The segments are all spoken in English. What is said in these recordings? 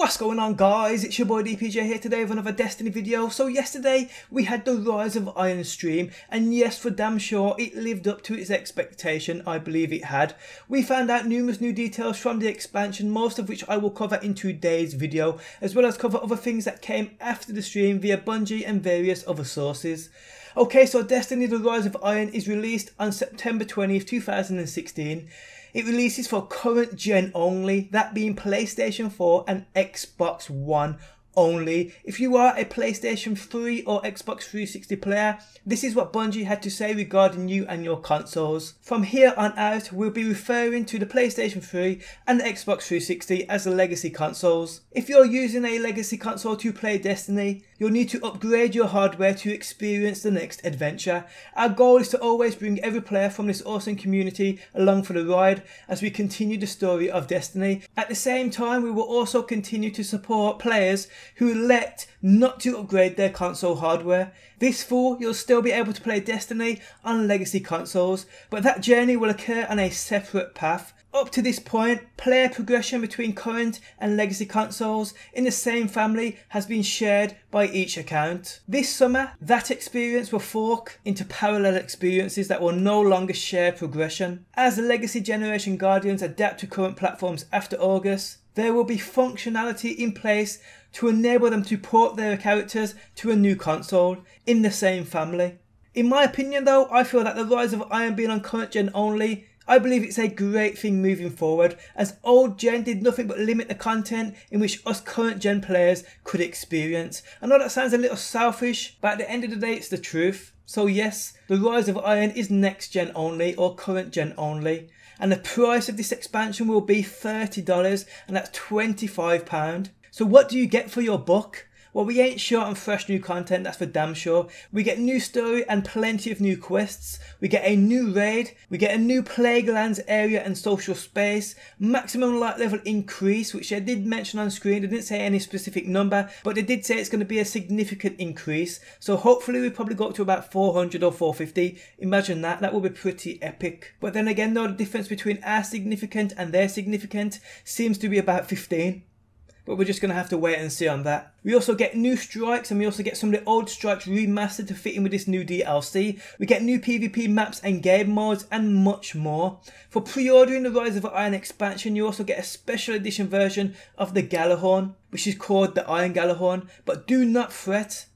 What's going on guys, it's your boy DPJ here today with another Destiny video. So yesterday we had the Rise of Iron stream and yes for damn sure it lived up to its expectation, I believe it had. We found out numerous new details from the expansion, most of which I will cover in today's video, as well as cover other things that came after the stream via Bungie and various other sources. Okay, so Destiny The Rise of Iron is released on September 20th, 2016. It releases for current gen only, that being PlayStation 4 and Xbox One only. If you are a PlayStation 3 or Xbox 360 player, this is what Bungie had to say regarding you and your consoles. From here on out, we'll be referring to the PlayStation 3 and the Xbox 360 as the legacy consoles. If you're using a legacy console to play Destiny, you'll need to upgrade your hardware to experience the next adventure. Our goal is to always bring every player from this awesome community along for the ride as we continue the story of Destiny. At the same time, we will also continue to support players who elect not to upgrade their console hardware. This fall, you'll still be able to play Destiny on legacy consoles, but that journey will occur on a separate path. Up to this point, player progression between current and legacy consoles in the same family has been shared by each account. This summer, that experience will fork into parallel experiences that will no longer share progression. As legacy generation guardians adapt to current platforms after August, there will be functionality in place to enable them to port their characters to a new console in the same family. In my opinion though, I feel that the rise of Iron being on current gen only I believe it's a great thing moving forward as old gen did nothing but limit the content in which us current gen players could experience. I know that sounds a little selfish, but at the end of the day it's the truth. So yes, the Rise of Iron is next gen only or current gen only. And the price of this expansion will be $30 and that's £25. So what do you get for your buck? Well, we ain't short on fresh new content, that's for damn sure. We get new story and plenty of new quests. We get a new raid. We get a new Plaguelands area and social space. Maximum light level increase, which I did mention on screen. They didn't say any specific number, but they did say it's going to be a significant increase. So hopefully we probably go up to about 400 or 450. Imagine that, that would be pretty epic. But then again though, the difference between our significant and their significant seems to be about 15 but we're just going to have to wait and see on that. We also get new strikes and we also get some of the old strikes remastered to fit in with this new DLC. We get new PvP maps and game modes and much more. For pre-ordering the Rise of Iron expansion you also get a special edition version of the Gjallarhorn, which is called the Iron Gjallarhorn, but do not fret.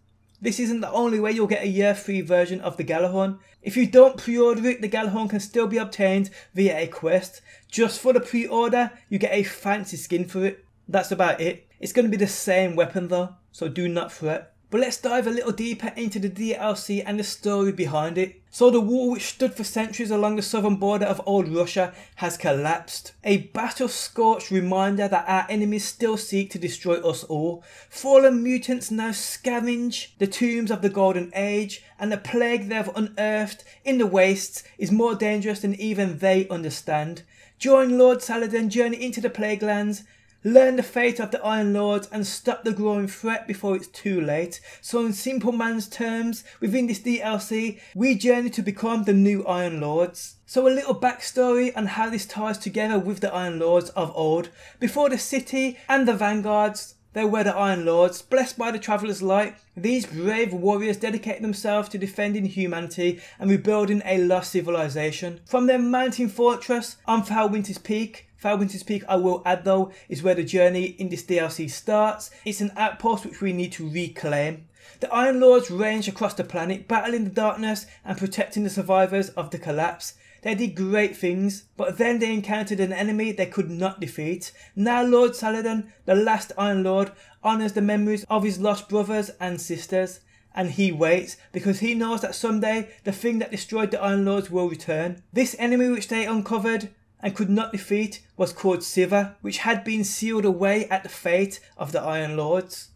This isn't the only way you'll get a year free version of the Gjallarhorn. If you don't pre-order it, the Gjallarhorn can still be obtained via a quest. Just for the pre-order, you get a fancy skin for it. That's about it. It's going to be the same weapon though, so do not fret. But let's dive a little deeper into the DLC and the story behind it. So the wall which stood for centuries along the southern border of old Russia has collapsed. A battle scorched reminder that our enemies still seek to destroy us all. Fallen mutants now scavenge the tombs of the golden age and the plague they have unearthed in the wastes is more dangerous than even they understand. Join Lord Saladin journey into the Plaguelands Learn the fate of the Iron Lords and stop the growing threat before it's too late. So in simple man's terms, within this DLC, we journey to become the new Iron Lords. So a little backstory on how this ties together with the Iron Lords of old. Before the city and the vanguards, they were the Iron Lords, blessed by the Traveller's Light. These brave warriors dedicate themselves to defending humanity and rebuilding a lost civilization. From their mountain fortress on Winter's Peak, Winter's Peak, I will add though, is where the journey in this DLC starts. It's an outpost which we need to reclaim. The Iron Lords range across the planet, battling the darkness and protecting the survivors of the collapse. They did great things, but then they encountered an enemy they could not defeat. Now Lord Saladin, the last Iron Lord, honours the memories of his lost brothers and sisters. And he waits because he knows that someday the thing that destroyed the Iron Lords will return. This enemy which they uncovered and could not defeat was called Siva, which had been sealed away at the fate of the Iron Lords.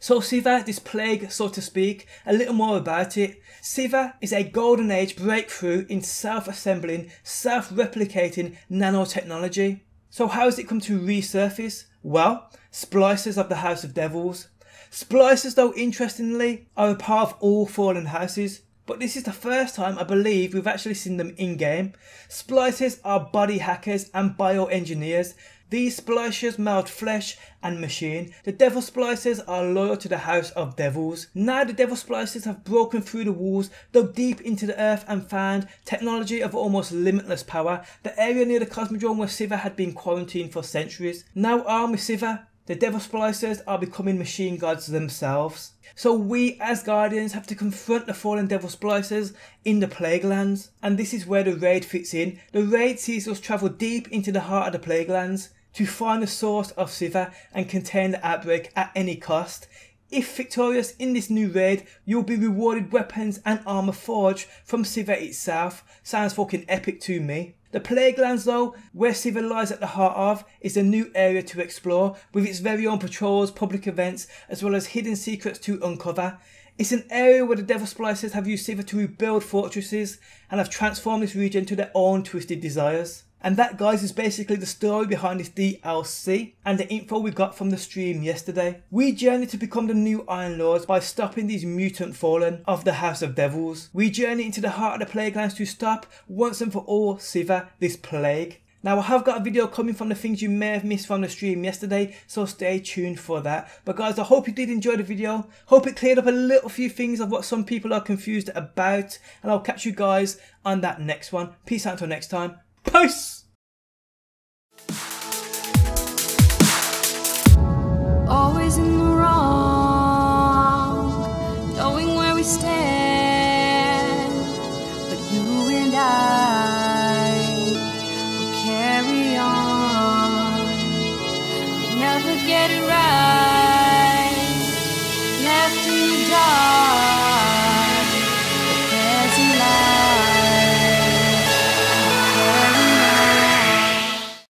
So Siva, this plague so to speak, a little more about it. Siva is a golden age breakthrough in self-assembling, self-replicating nanotechnology. So how has it come to resurface? Well, splicers of the House of Devils. Splicers though interestingly are a part of all fallen houses but this is the first time I believe we've actually seen them in game. Splicers are body hackers and bioengineers. These splicers meld flesh and machine. The devil splicers are loyal to the house of devils. Now the devil splicers have broken through the walls, dug deep into the earth and found technology of almost limitless power. The area near the Cosmodrome where Siva had been quarantined for centuries. Now armed with Siva, the Devil Splicers are becoming machine gods themselves. So we as Guardians have to confront the fallen Devil Splicers in the Plague Lands. And this is where the raid fits in. The raid sees us travel deep into the heart of the Plague Lands to find the source of Siva and contain the outbreak at any cost. If victorious in this new raid, you'll be rewarded weapons and armor forged from Siva itself. Sounds fucking epic to me. The Plaguelands though, where Siva lies at the heart of, is a new area to explore with its very own patrols, public events, as well as hidden secrets to uncover. It's an area where the Devil Splicers have used Siva to rebuild fortresses and have transformed this region to their own twisted desires. And that guys is basically the story behind this DLC and the info we got from the stream yesterday. We journey to become the new Iron Lords by stopping these mutant fallen of the House of Devils. We journey into the heart of the Plague Lands to stop once and for all Siva, this plague. Now I have got a video coming from the things you may have missed from the stream yesterday, so stay tuned for that. But guys, I hope you did enjoy the video. Hope it cleared up a little few things of what some people are confused about. And I'll catch you guys on that next one. Peace out until next time. Peace! Always in the wrong, knowing where we stand, but you and I will carry on. We never get it right, Left in the dark.